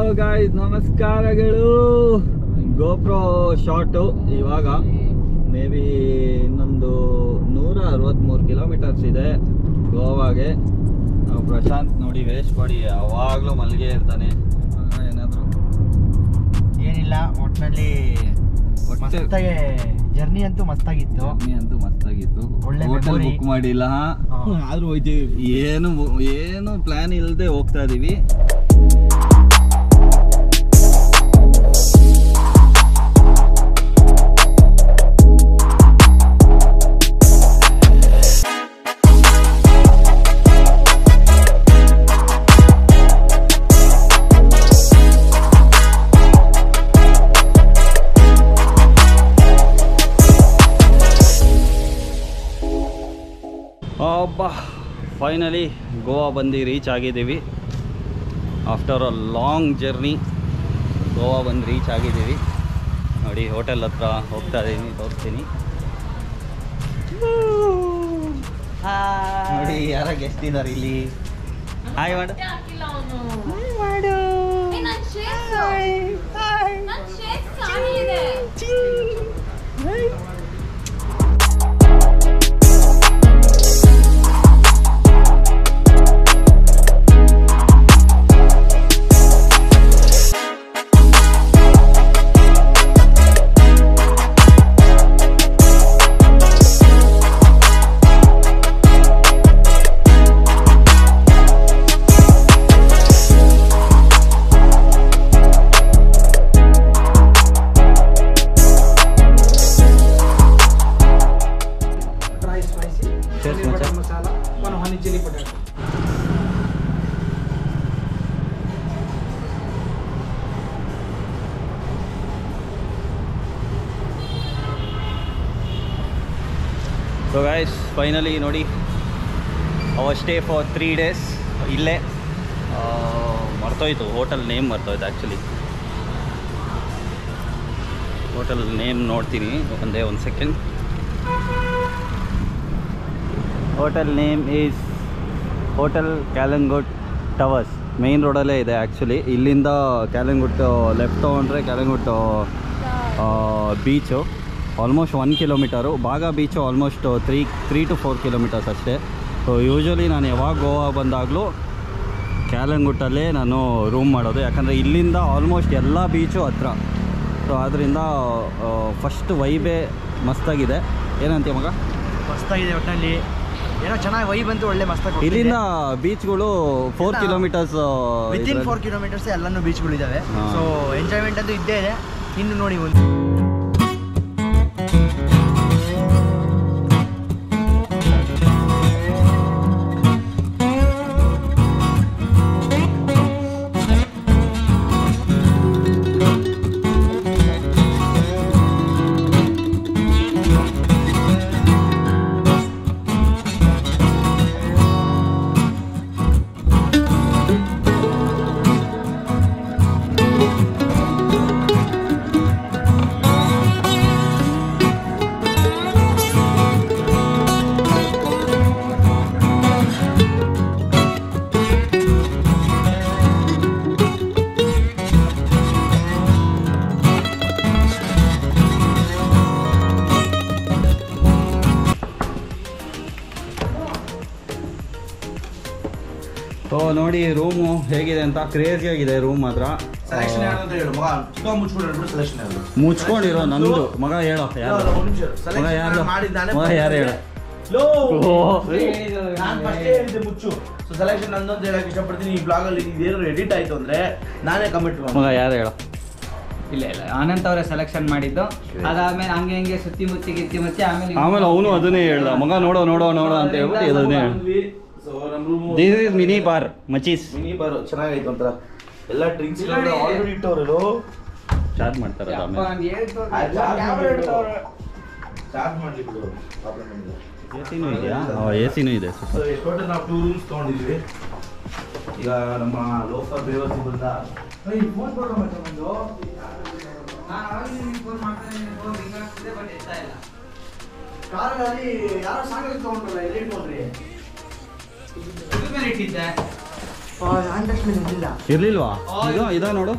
Hello guys ನಮಸ್ಕಾರಗಳು. GoPro short ಇವಾಗ may B ಇನ್ನೊಂದು ನೂರ ಅರವತ್ತ್ಮೂರು ಕಿಲೋಮೀಟರ್ಸ್ ಇದೆ ಗೋವಾಗೆ. ನಾವು ಪ್ರಶಾಂತ್ ನೋಡಿ ವೇಸ್ಟ್ ಮಾಡಿ ಯಾವಾಗಲೂ ಮಲ್ಲಿಗೆ ಇರ್ತಾನೆ. ಏನಾದರೂ? ಏನಿಲ್ಲ ಒಟ್ಟಿನಲ್ಲಿ ಒಟ್ಟು- ಮಸ್ತಾಗೆ ಜರ್ನಿ ಅಂತೂ ಮಸ್ತಾಗಿತ್ತು. ಜರ್ನಿ ಅಂತೂ ಮಸ್ತಾಗಿತ್ತು. ಒಳ್ಳೆ ಹೋಟೆಲ್ ಬುಕ್ ಮಾಡಿಲ್ಲ. ಆದ್ರೂ ಹೋಯ್ತೀವಿ. ಏನು ಏನು ಪ್ಲಾನ್ ಇಲ್ಲದೆ ಹೋಗ್ತಾ ಇದೀವಿ. ಅಬ್ಬಾ ಫೈನಲಿ ಗೋವಾ ಬಂದು ರೀಚ್ ಆಗಿದ್ದೀವಿ. After a long journey Goa ಬಂದು ರೀಚ್ ಆಗಿದ್ದೀವಿ. ನೋಡಿ ಹೋಟೆಲ್ ಹತ್ರ ಹೋಗ್ತಾ ಇದ್ದೀನಿ ತೋರಿಸ್ತೀನಿ ನೋಡಿ ಯಾರ ಗೆಸ್ಟ್ ಇದ್ದಾರೆ ಇಲ್ಲಿ? ಹಾಯ್ ಮಾಡು. ಹಾಯ್ ಹಾಯ್ ಮಾಡು. ಸೊ ಗೈಸ್ ಫೈನಲಿ ನೋಡಿ our stay for three days ಇಲ್ಲೇ ಮರ್ತೋಯ್ತು. ಹೋಟೆಲ್ ನೇಮ್ ಮರ್ತೋಯ್ತು ಆ್ಯಕ್ಚುಲಿ ಹೋಟೆಲ್ ನೇಮ್ ನೋಡ್ತೀನಿ, ಒಂದೇ ಒಂದು second hotel name is hotel Calangute towers main ರೋಡಲ್ಲೇ ಇದೆ ಆ್ಯಕ್ಚುಲಿ ಇಲ್ಲಿಂದ ಕ್ಯಾಲಂಗುಟ್ ಲೆಫ್ಟ್ ತೊಗೊಂಡ್ರೆ Calangute beach almost one kilometre Baga beach almost three three to four kilometres ಅಷ್ಟೇ. ಸೊ ಯೂಶ್ವಲಿ ನಾನು ಯಾವಾಗ ಗೋವಾ ಬಂದಾಗಲೂ ಕ್ಯಾಲಂಗುಟ್ಟಲ್ಲೇ ನಾನು ರೂಮ್ ಮಾಡೋದು. ಯಾಕಂದರೆ ಇಲ್ಲಿಂದ ಆಲ್ಮೋಸ್ಟ್ ಎಲ್ಲ ಬೀಚು ಹತ್ರ. ಸೊ ಆದ್ದರಿಂದ ಫಸ್ಟ್ ವೈಬೇ ಮಸ್ತಾಗಿದೆ. ಏನಂತೀಯ ಮಗ? ಮಸ್ತಾಗಿದೆ ಒಟ್ಟಲ್ಲಿ ಏನೋ ಚೆನ್ನಾಗಿ ವೈ ಬಂತು ಒಳ್ಳೆ ಮಸ್ತಾಗಿ ಇಲ್ಲಿಂದ ಬೀಚ್ಗಳು four. Kilometres within four kilometres ಎಲ್ಲಾನು ಬೀಚ್ಗಳಿದ್ದಾವೆ. ಸೊ ಎಂಜಾಯ್ಮೆಂಟ್ ಅಂತೂ ಇದ್ದೇ ಇದೆ. ಇನ್ನು ನೋಡಿ ಒಂದು ಸೊ ನೋಡಿ ರೂಮು ಹೇಗಿದೆ ಅಂತ? ಕ್ರೇಜಿ ಆಗಿದೆ ರೂಮ್ ಹತ್ರ ಸೆಲೆಕ್ಷನ್ ಅಂತ ಹೇಳು. ಮಗ ಚಿಕ್ಕ ಮುಚ್ಕೊಂಡು ಸೆಲೆಕ್ಷನ್ ಹೇಳು ಮುಚ್ಕೊಂಡಿರೋ ನಂದು. ಮಗ ಹೇಳೋ ಯಾರು? ಮಗ ಯಾರು? ಮಗ ಯಾರು ಹೇಳು? ನಾನು ಫಸ್ಟ್ ಹೇಳಿದ್ದೆ ಮುಚ್ಚು. ಸೊ ಸೆಲೆಕ್ಷನ್ ನಂದು ಅಂತ ಹೇಳಕ್ ಇಷ್ಟಪಡ್ತೀನಿ. ಈ ಬ್ಲಾಗ್ ಅಲ್ಲಿ ಇದೇನಾದ್ರು ಎಡಿಟ್ ಆಯ್ತು ಅಂದ್ರೆ ನಾನೇ ಕಮೆಂಟ್ ಮಗ ಯಾರು ಹೇಳು? ಇಲ್ಲ ಇಲ್ಲ. ಅನಂತ್ ಅವರೇ ಸೆಲೆಕ್ಷನ್ ಮಾಡಿದ್ದು. ಅದಾದ್ಮೇಲೆ ಹಂಗೆ ಹಂಗೆ ಸುತ್ತಿ ಮುತ್ತಿ ಗಿತ್ತಿ ಮುಚ್ಚಿ ಆಮೇಲೆ ಆಮೇಲೆ ಅವನು ಅದನ್ನೇ ಹೇಳ್ದ ಮಗ ನೋಡೋ ನೋಡೋ ನೋಡೋ ಅಂತ ಹೇಳ್ಬಿಟ್ಟು ಅದನ್ನೇ ಸೊ ನಮ್ಮ room this is mini bar ಮಚೀಸ್ mini bar ಚೆನ್ನಾಗೈತೆ ಒಂಥರ. ಎಲ್ಲ ಡ್ರಿಂಕ್ಸ್. ಆಲ್ರೆಡಿ ಇಟ್ಟವ್ರು ಚಾರ್ಜ್ ಮಾಡ್ತಾರೆ ಚಾರ್ಜ್ ಮಾಡ್ಲಿ ಬಿಡು. ಪ್ರಾಬ್ಲಮ್ ಇಲ್ಲ. ಎ ಸಿನೂ ಇದೆಯಾ? ಎ ಸಿನೂ ಇದೆ. ಸೊ ಟೋಟಲ್ ನಾವು ಟೂ ರೂಮ್ಸ್ ತೊಗೊಂಡಿದ್ವಿ. ಈಗ ನಮ್ಮ ಲೋಕಲ್ ಬೇವರ್ಸಿ ಬಂದ. ಫೋನ್ ಕೊಡೋ ಮತ್ತೆ ಒಂದು ನಾನು ನಿಮ್ಗೆ ಮಾಡ್ತಾನೆ. ಆಗ್ತಿದೆ, ಎತ್ತಾ ಇಲ್ಲ. ಕಾರಲ್ಲಿ ಯಾರೋ ಸಾಂಗ್ ತಗೊಂಡ್ರಲ್ಲ ಎಲ್ಲಿ ಇಟ್ಕೊಂಡ್ರಿ? ಇರ್ಲಿಲ್ವಾ? ಇದು ಇದ ನೋಡು.